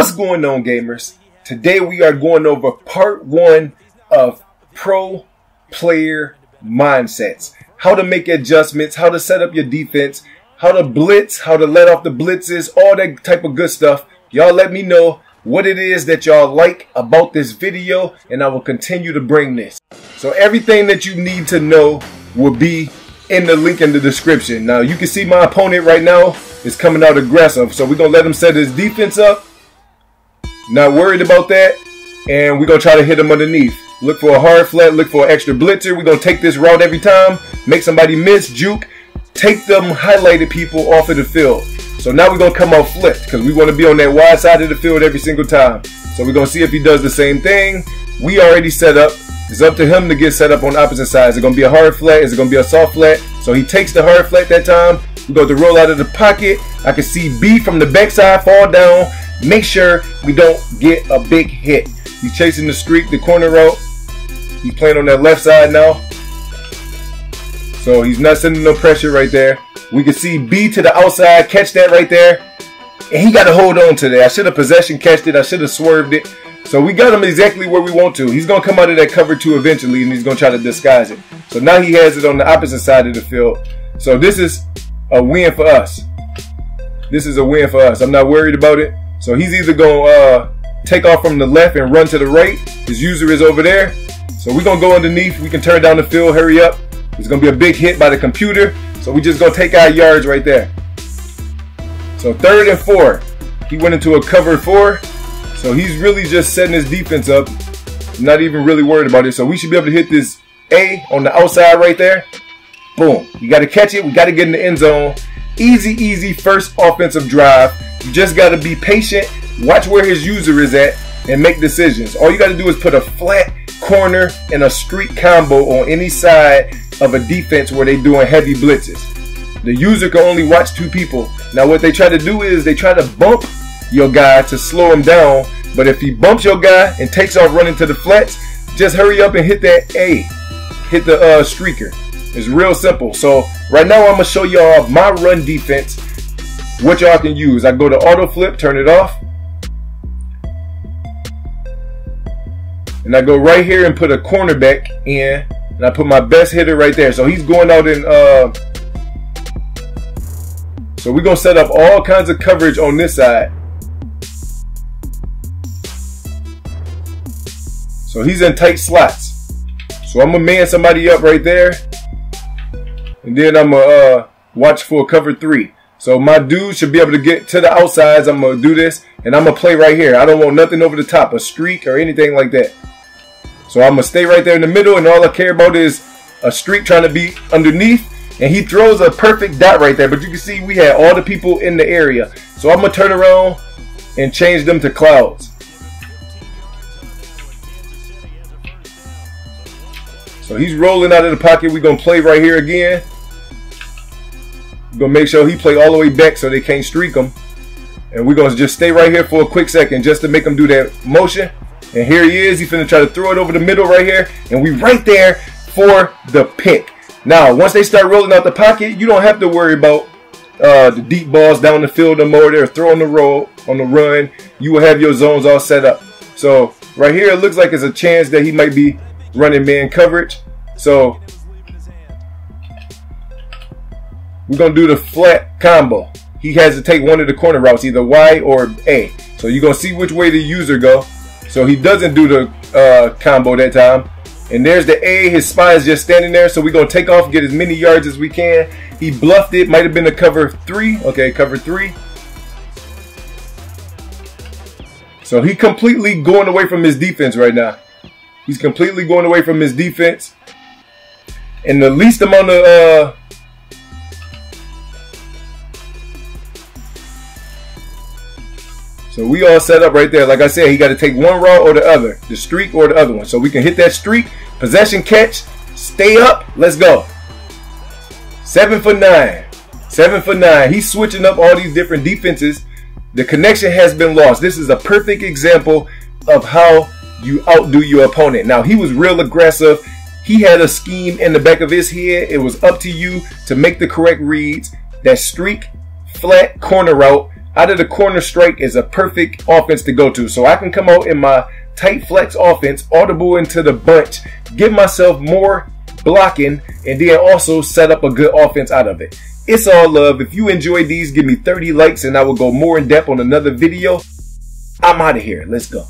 What's going on, gamers? Today we are going over part one of pro player mindsets. How to make adjustments, how to set up your defense, how to blitz, how to let off the blitzes, all that type of good stuff. Y'all let me know what it is that y'all like about this video and I will continue to bring this. So everything that you need to know will be in the link in the description. Now you can see my opponent right now is coming out aggressive. So we're going to let him set his defense up. Not worried about that. And we're going to try to hit him underneath. Look for a hard flat. Look for an extra blitzer. We're going to take this route every time. Make somebody miss. Juke. Take them highlighted people off of the field. So now we're going to come out flipped because we want to be on that wide side of the field every single time. So we're going to see if he does the same thing. We already set up. It's up to him to get set up on opposite sides. Is it going to be a hard flat? Is it going to be a soft flat? So he takes the hard flat that time. We go to roll out of the pocket. I can see B from the backside fall down. Make sure we don't get a big hit. He's chasing the streak, the corner route. He's playing on that left side now. So he's not sending no pressure right there. We can see B to the outside, catch that right there. And he got to hold on to that. I should have possession catched it. I should have swerved it. So we got him exactly where we want to. He's going to come out of that cover two eventually, and he's going to try to disguise it. So now he has it on the opposite side of the field. So this is a win for us. This is a win for us. I'm not worried about it. So he's either going to uh, take off from the left and run to the right. His user is over there. So we're going to go underneath. We can turn down the field. Hurry up. It's going to be a big hit by the computer. So we just going to take our yards right there. So third and four. He went into a cover four. So he's really just setting his defense up. Not even really worried about it. So we should be able to hit this A on the outside right there. Boom. You got to catch it. We got to get in the end zone. Easy, easy first offensive drive. You just got to be patient. Watch where his user is at and make decisions. All you got to do is put a flat corner and a streak combo on any side of a defense where they're doing heavy blitzes. The user can only watch two people. Now what they try to do is they try to bump your guy to slow him down. But if he bumps your guy and takes off running to the flats, just hurry up and hit that A. Hit the uh, streaker. It's real simple. So right now I'm gonna show y'all my run defense, what y'all can use. I go to auto flip, turn it off. And I go right here and put a cornerback in. And I put my best hitter right there. So he's going out in uh so we're gonna set up all kinds of coverage on this side. So he's in tight slots. So I'm gonna man somebody up right there. And then I'm going to uh, watch for cover three. So my dude should be able to get to the outsides. I'm going to do this. And I'm going to play right here. I don't want nothing over the top, a streak or anything like that. So I'm going to stay right there in the middle. And all I care about is a streak trying to be underneath. And he throws a perfect dot right there. But you can see we had all the people in the area. So I'm going to turn around and change them to clouds. So he's rolling out of the pocket. We're going to play right here again. To make sure he play all the way back so they can't streak him. And we're to just stay right here for a quick second just to make him do that motion. And here he is. He's to try to throw it over the middle right here. And we right there for the pick. Now, once they start rolling out the pocket, you don't have to worry about uh, the deep balls down the field no more. They're throwing the roll on the run. You will have your zones all set up. So right here, it looks like it's a chance that he might be running man coverage. So we're going to do the flat combo. He has to take one of the corner routes, either Y or A. So you're going to see which way the user go. So he doesn't do the uh, combo that time. And there's the A. His spy is just standing there. So we're going to take off, get as many yards as we can. He bluffed it. Might have been a cover three. Okay, cover three. So he completely going away from his defense right now. He's completely going away from his defense. And the least amount of uh, So we all set up right there. Like I said, he got to take one route or the other, the streak or the other one. So we can hit that streak, possession catch, stay up. Let's go. Seven for nine. Seven for nine. He's switching up all these different defenses. The connection has been lost. This is a perfect example of how you outdo your opponent. Now, he was real aggressive. He had a scheme in the back of his head. It was up to you to make the correct reads. That streak, flat corner route, out of the corner strike is a perfect offense to go to. So I can come out in my tight flex offense, audible into the bunch, give myself more blocking, and then also set up a good offense out of it. It's all love. If you enjoyed these, give me 30 likes and I will go more in depth on another video. I'm out of here. Let's go.